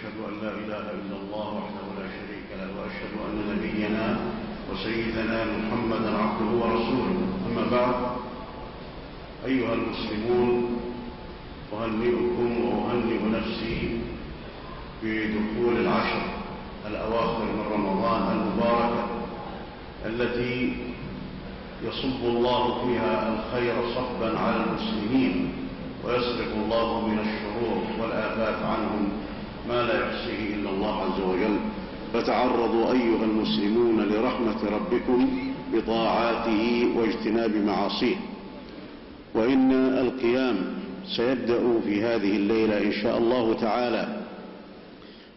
وأشهد أن لا إله إلا الله وحده لا شريك له وأشهد أن نبينا وسيدنا محمدا عبده ورسوله. أما بعد أيها المسلمون أهنئكم وأهنئ نفسي بدخول العشر الأواخر من رمضان المباركة التي يصب الله فيها الخير صبا على المسلمين ويصرف الله من الشرور والآفات عنهم. ما لا يحصيه إلا الله عز وجل. فتعرضوا أيها المسلمون لرحمة ربكم بطاعاته واجتناب معاصيه. وإن القيام سيبدأ في هذه الليلة إن شاء الله تعالى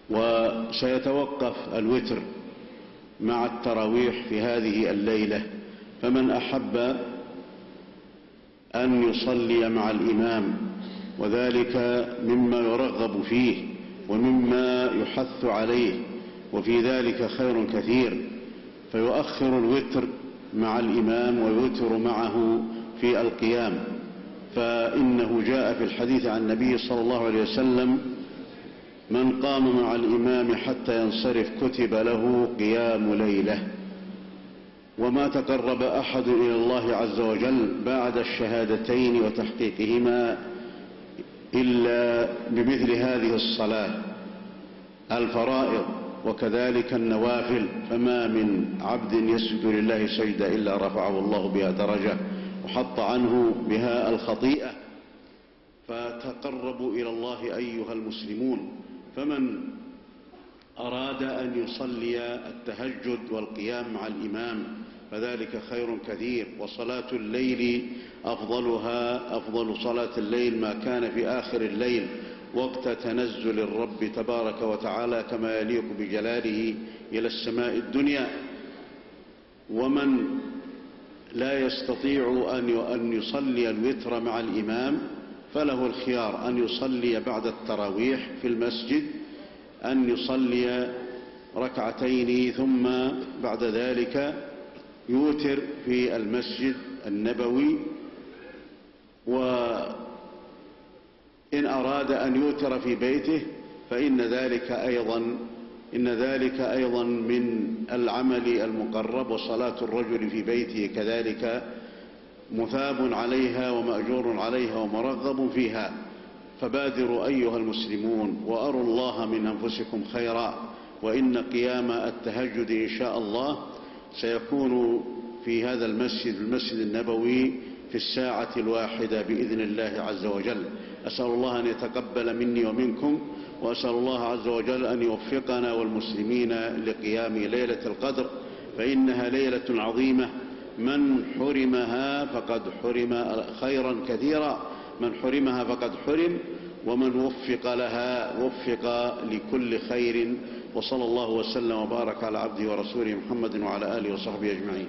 وسيتوقف الوتر مع التراويح في هذه الليلة. فمن أحب أن يصلي مع الإمام وذلك مما يرغب فيه ومما يحث عليه وفي ذلك خير كثير. فيؤخر الوتر مع الإمام ويوتر معه في القيام. فإنه جاء في الحديث عن النبي صلى الله عليه وسلم من قام مع الإمام حتى ينصرف كتب له قيام ليلة. وما تقرب أحد إلى الله عز وجل بعد الشهادتين وتحقيقهما إلا بمثل هذه الصلاة الفرائض وكذلك النوافل فما من عبد يسجد لله سجدة إلا رفعه الله بها درجة وحط عنه بها الخطيئة. فتقربوا إلى الله أيها المسلمون. فمن أراد أن يصلي التهجد والقيام مع الإمام فذلك خير كثير وصلاة الليل أفضلها أفضل صلاة الليل ما كان في آخر الليل وقت تنزل الرب تبارك وتعالى كما يليق بجلاله إلى السماء الدنيا. ومن لا يستطيع أن يصلي الوتر مع الإمام فله الخيار أن يصلي بعد التراويح في المسجد أن يصلي ركعتين ثم بعد ذلك يوتر في المسجد النبوي وإن أراد أن يوتر في بيته فإن ذلك أيضا إن ذلك أيضا من العمل المقرب وصلاة الرجل في بيته كذلك مثاب عليها ومأجور عليها ومرغب فيها. فبادروا أيها المسلمون وأروا الله من أنفسكم خيرا وإن قيام التهجد إن شاء الله سيكون في هذا المسجد المسجد النبوي في الساعة الواحدة بإذن الله عز وجل. أسأل الله أن يتقبل مني ومنكم وأسأل الله عز وجل أن يوفقنا والمسلمين لقيام ليلة القدر فإنها ليلة عظيمة. من حرمها فقد حرم خيرا كثيرا. من حرمها فقد حرم ومن وفق لها وفق لكل خير وصلى الله وسلم وبارك على عبده ورسوله محمد وعلى آله وصحبه أجمعين.